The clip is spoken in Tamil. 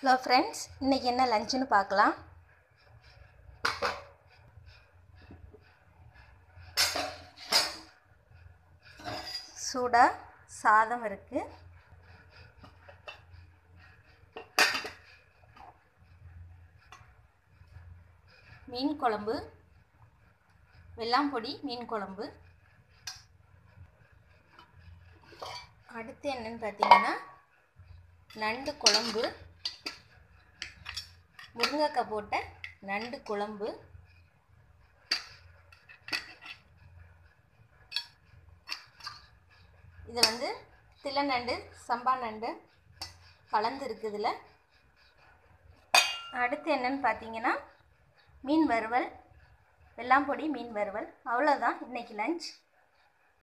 ஹலோ ஃப்ரெண்ட்ஸ் இன்றைக்கி என்ன லஞ்சுன்னு பார்க்கலாம். சூடாக சாதம் இருக்குது மீன் குழம்பு. வெள்ளாம்பொடி மீன் குழம்பு. அடுத்து என்னென்னு பார்த்தீங்கன்னா நண்டு குழம்பு. முருங்கைக்காய் போட்ட நண்டு குழம்பு. இது வந்து தில்லை நண்டு சம்பா நண்டு கலந்து இருக்குதுல அடுத்து என்னன்னு பார்த்தீங்கன்னா மீன் வறுவல் வெள்ளாம்பொடி மீன் வறுவல். அவ்வளோதான் இன்றைக்கி லஞ்ச்